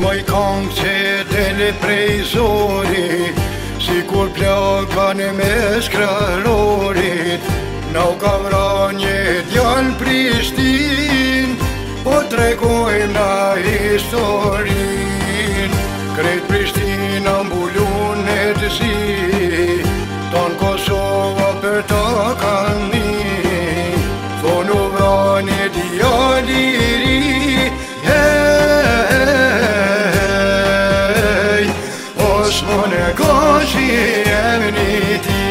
moj kong që të prej zori Si kur plaka në me shkrarorit Në u kam ra një prishtin Po të regojmë në historin A shmon e gosht shi e emni ti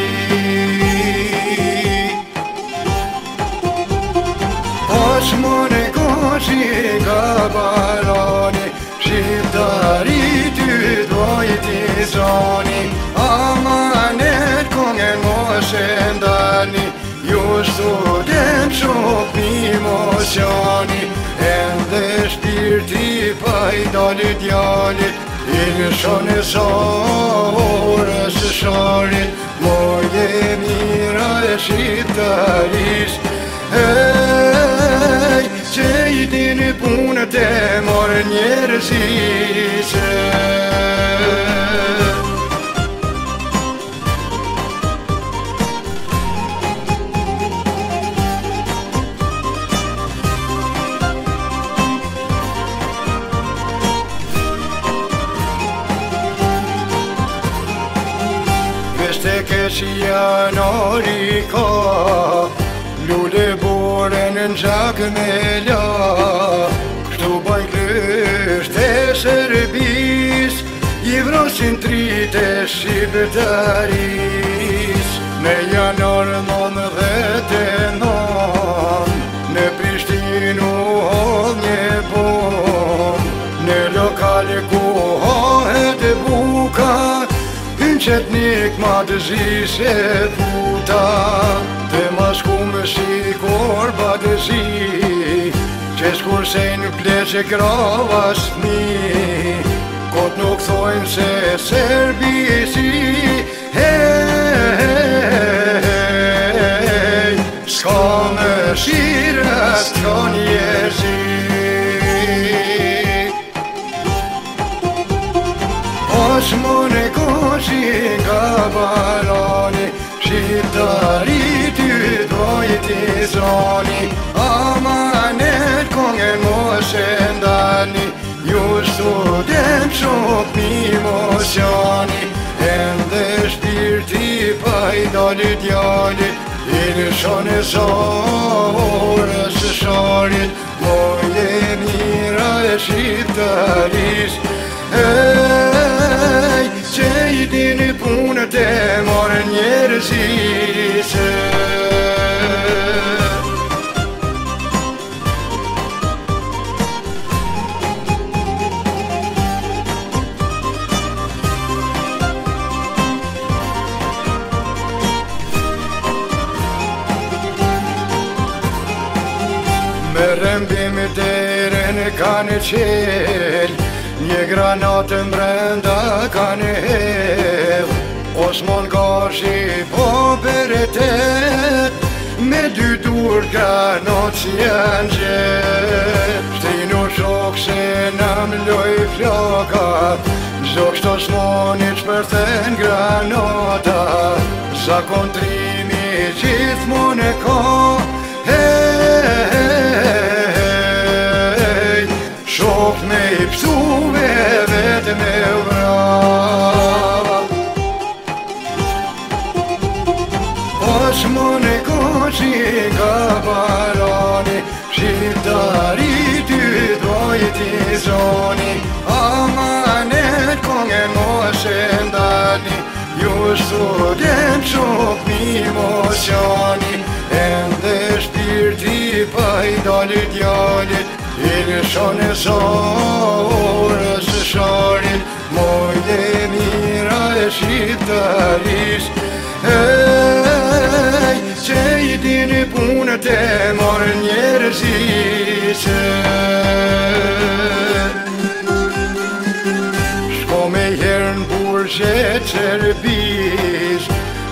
A shmon e gosht shi Shqiptari ty dojti zani Ama nërkongen moshe ndani Ju shtuken shok pimo shqani E ndhe shpirti fajt dalit janit Jemi shoni shore së shore Morje mira e shqitarish Ej, që i dini punët e morë njërësi shia në rika Lule bore në në gjak me la Kështu baj kështë e shërbis I vrosin trite shqiptaris Me janor më qetnik ma të zhishe puta Te ma shku me shikor ba të zhi Që shkur se një pleq e krava shmi Kot nuk thojnë se serbi e si Shka me shirës të njës Shikabarani Shqiptarit Ju dojti zani Amanet Kongen mos e ndani Ju shtu den Shok mi mos jani E ndesh pirti Pa shone dalit janit I në shonës A Moj e mira Shqiptaris E Je y dinë punë të morë njerëz i së Merëm dhe më të rënë kanë çel Kanatë më brendë kanë e Osh mon po beretet Me dy tur ka që janë që Shti në shok shi në loj floka Shok shto shmoni që për të në granata Shakon mon e kohë Shqiptarit Shqiptarit T'u dëjt t'i zoni A manet K'o n'e n'o eshen d'ani Ju s'tudën Q'o p'i moqani E ndesht pa i dalit Jani I në shonës A orës së shani Mojde mira Shqiptarit E Ti një punë të morë njërësishë Shko me herë në burqe qërbish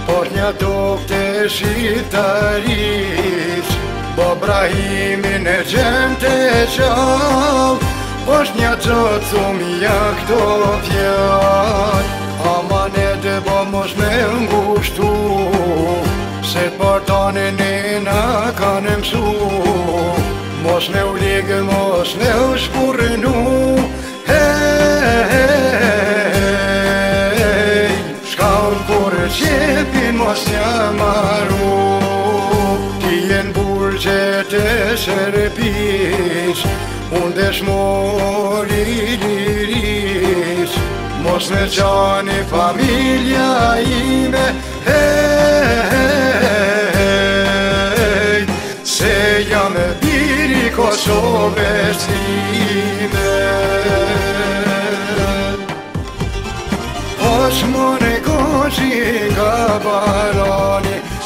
Por një tokë të shqiptarish Bo brahimi në gjemë të qalë Por një qëtë su këto fjallë këmsu Mos ne u ligë, mos ne u shpurënu Shka u për qepin, mos maru Ti jenë burë që të Unë dhe shmori Mos në qani familja ime He, he, he Po beshti i vetë Po shmon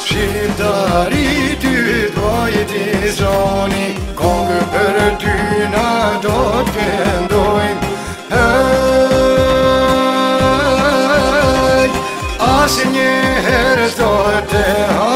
Shqiptari ty dojti zoni Kongë për ty na do të kendoj Ej, një herës do të haj